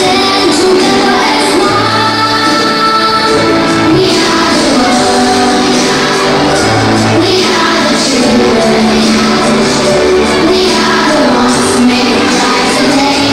yeah.